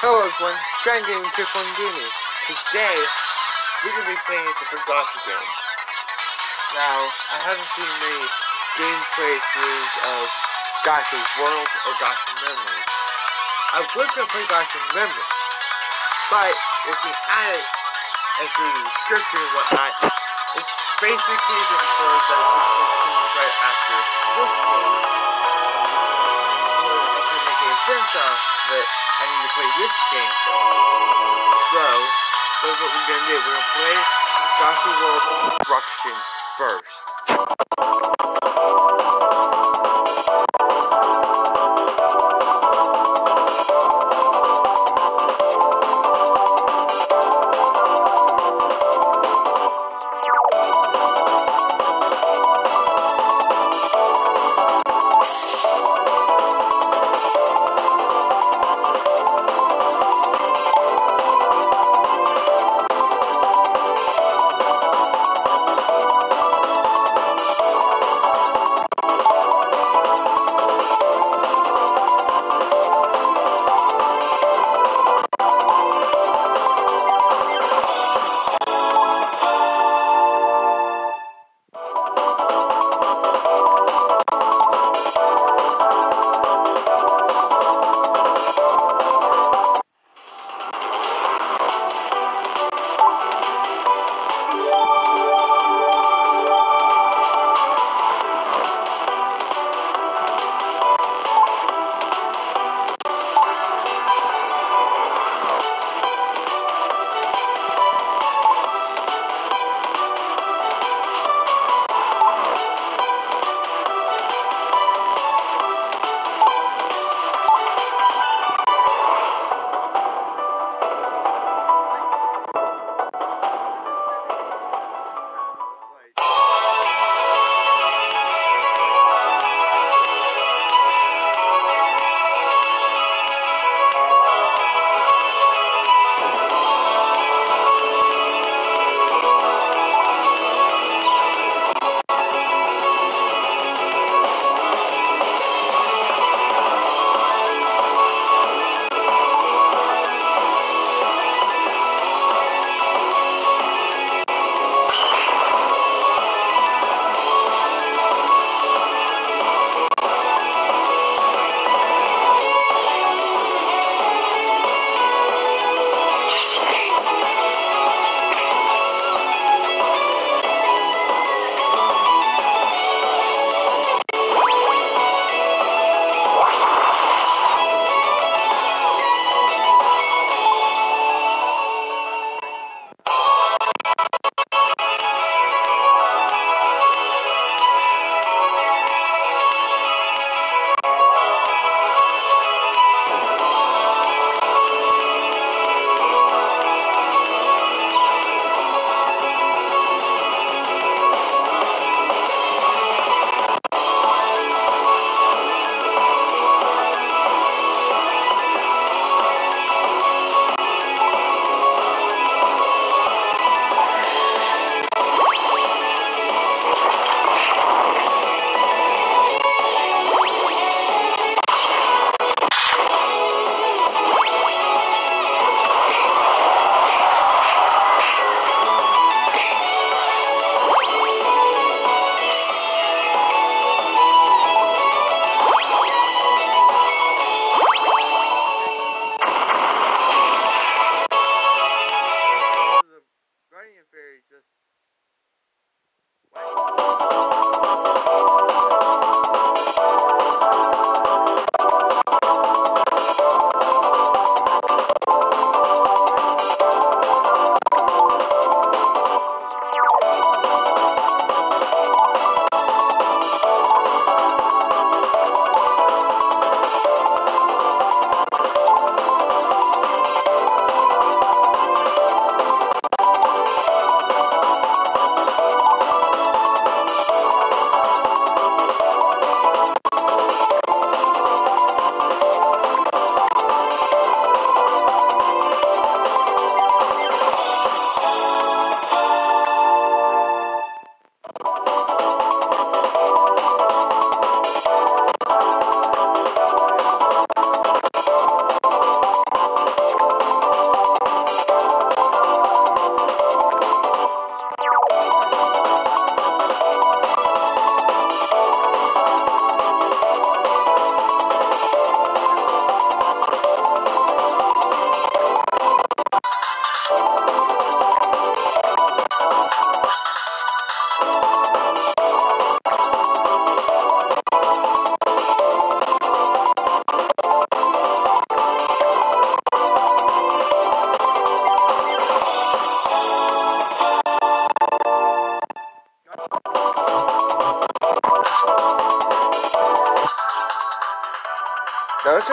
Hello everyone, Giant Gaming Trick One Gaming. Today, we're going to be playing the Forgotten game. Now, I haven't seen many gameplay series of Gacha's World or Gacha Memories. I was going to play Gacha Memories, but looking at it and through the description and whatnot, it's basically the episode that just right after this game. And to make a sense of it, I need to play this game So, that's what we're gonna do. We're gonna play Gacha World Construction first.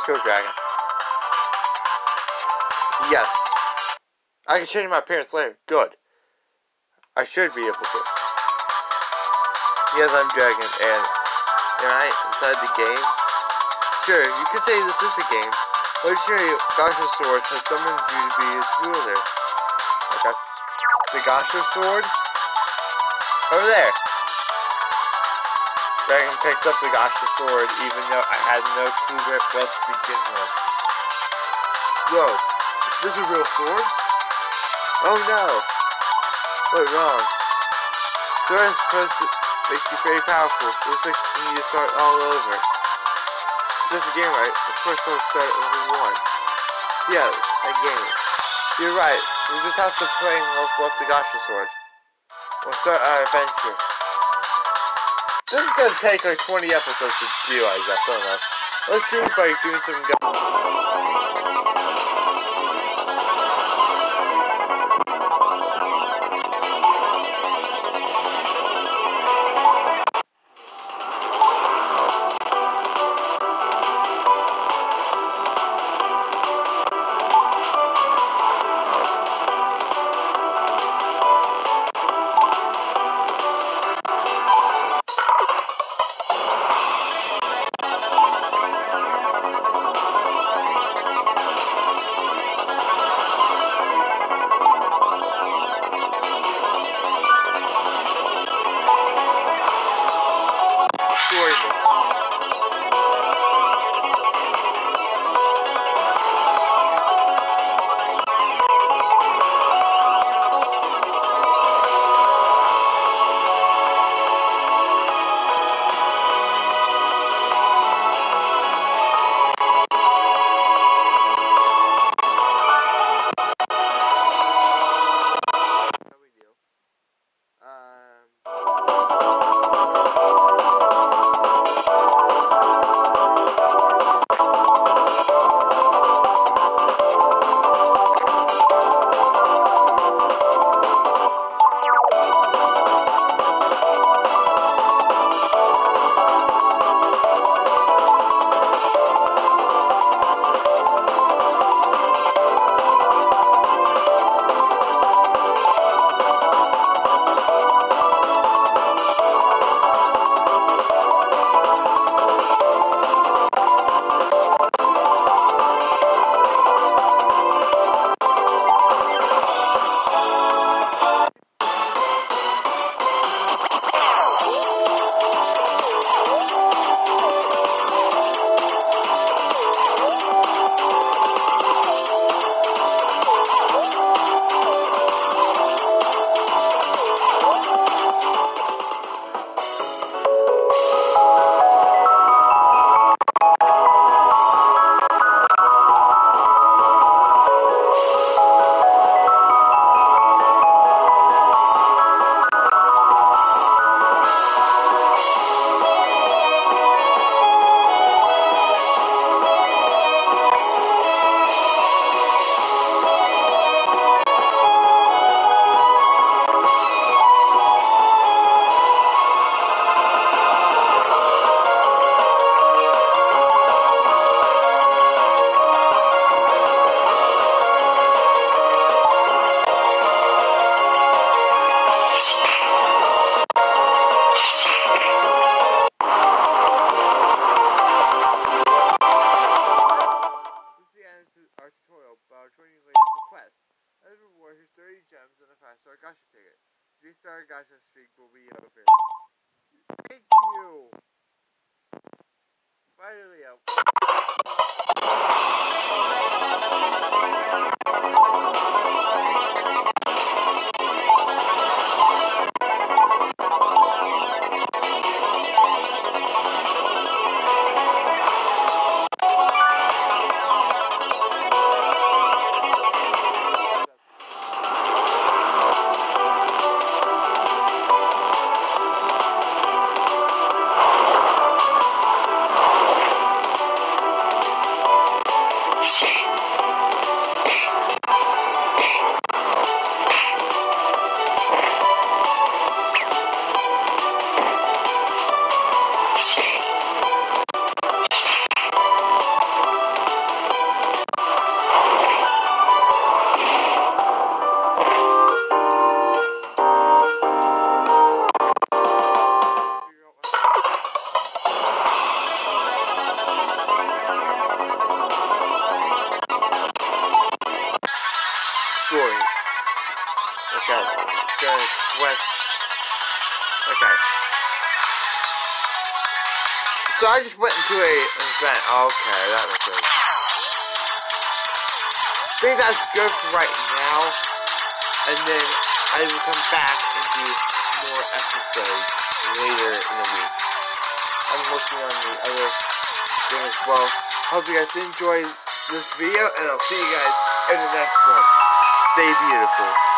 Dragon. Yes. I can change my appearance later. Good. I should be able to. Yes, I'm Dragon, and am I inside the game? Sure, you could say this is a game. Legendary Gasha Sword has summoned you to be its wielder. Okay. The Gasha Sword? Over there. Dragon picks up the Gasha Sword even though I had no clue where it was to begin with. Whoa, is this a real sword? Oh no! What wrong? Sword is supposed to make you very powerful. Looks like you need to start all over. Just a game, right? Of course I'll start level 1. Yeah, a game. You're right. We just have to play and level up the Gasha Sword. We'll start our adventure. This is gonna take like 20 episodes to guess. I don't know. Let's see if I can do some. Later for quest. As a reward, here's 30 gems and a 5-star gacha ticket. 3-star gacha streak will be over. Thank you! Finally out. Event. Oh, okay, that makes sense. I think that's good for right now. And then I will come back and do more episodes later in the week. I'm working on the other thing as well. Hope you guys enjoyed this video, and I'll see you guys in the next one. Stay beautiful.